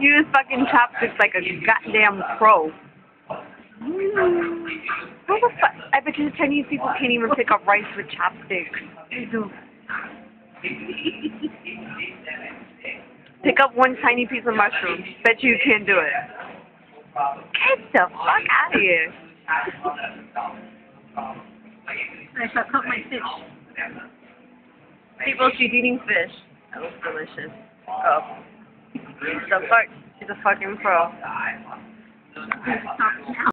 Use fucking chopsticks like a goddamn pro. Mm. How the fuck? I bet you Chinese people can't even pick up rice with chopsticks. Pick up one tiny piece of mushroom. Bet you can't do it. Get the fuck out of here. I shall cook my fish. People, she's eating fish. That was delicious. Oh. She's a fuck. She's a fucking pro.